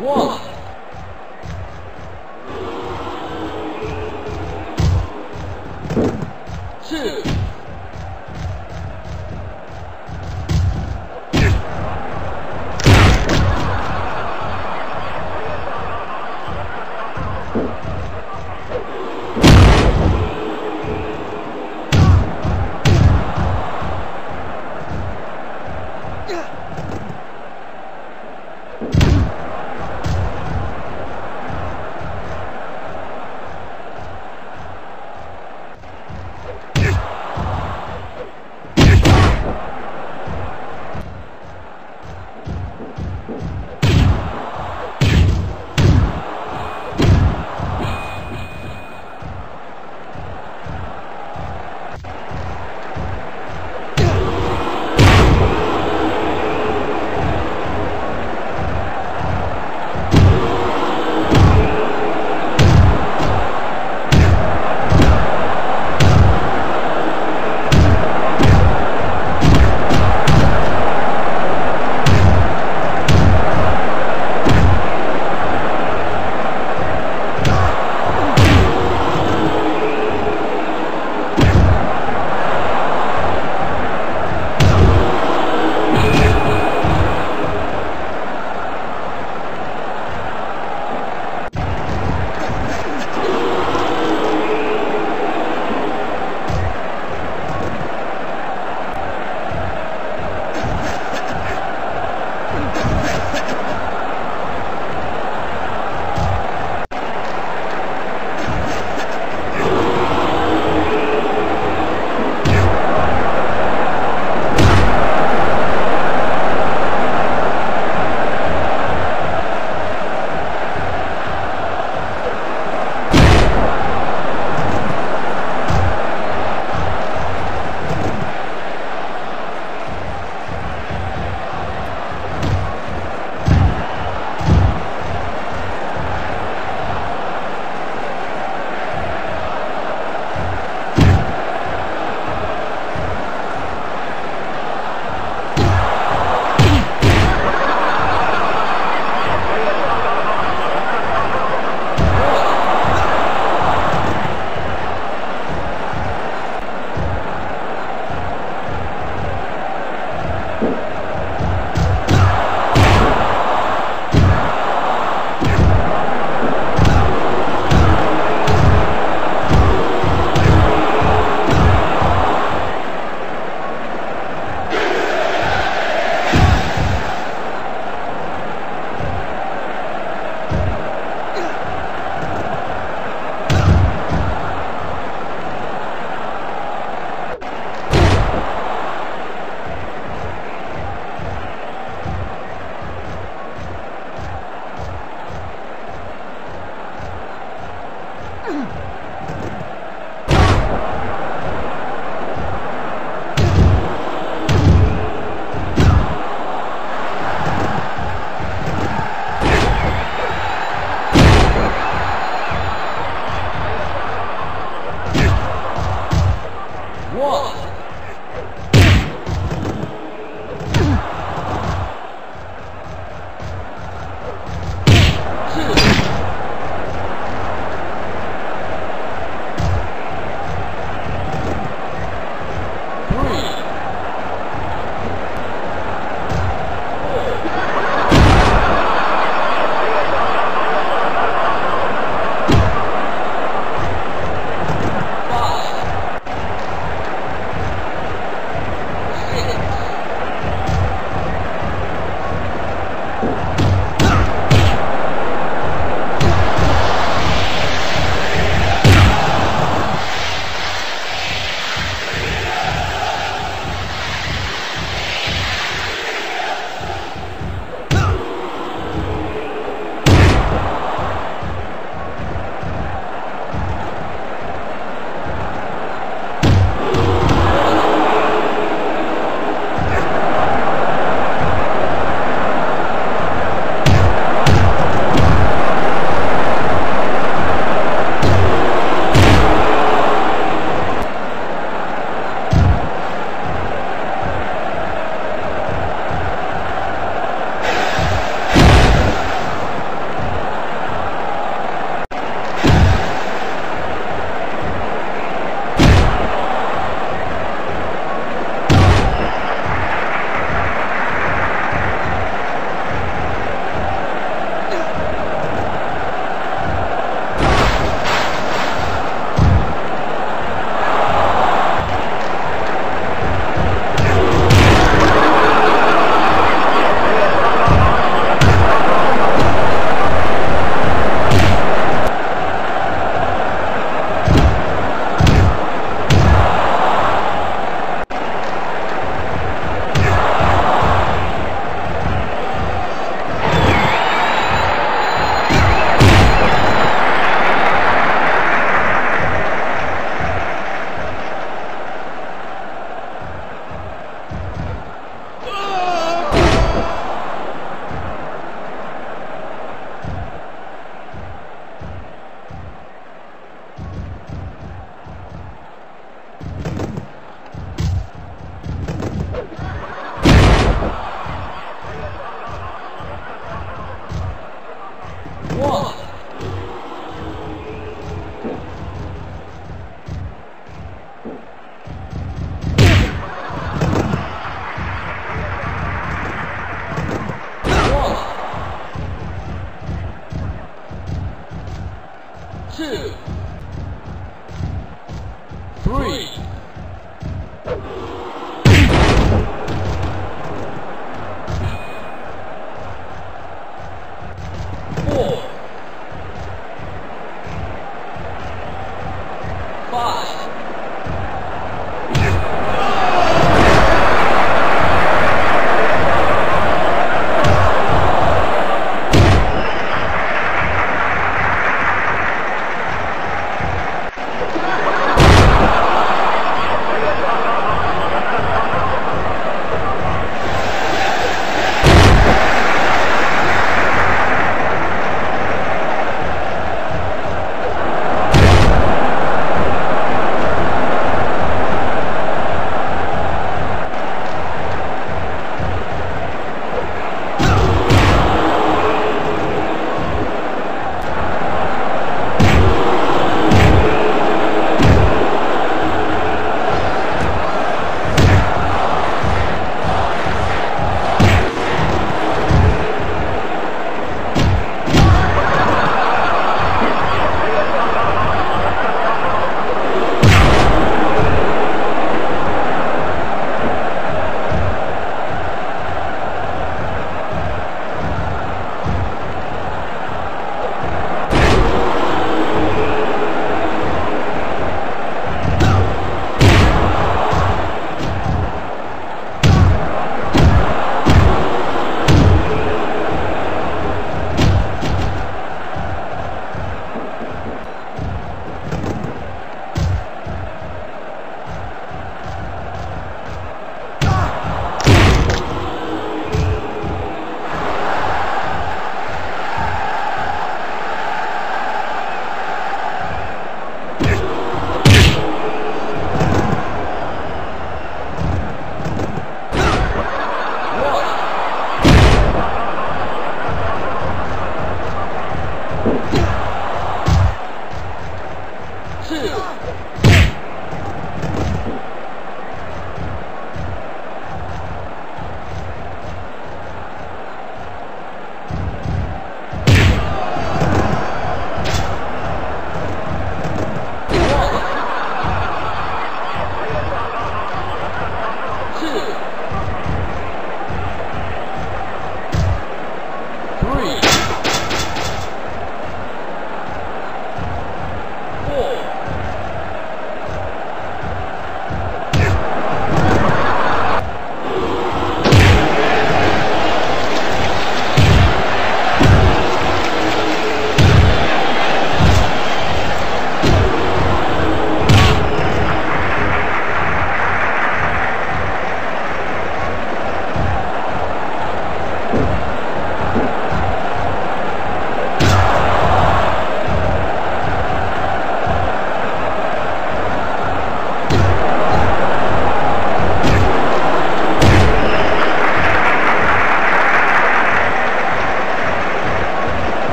我忘了。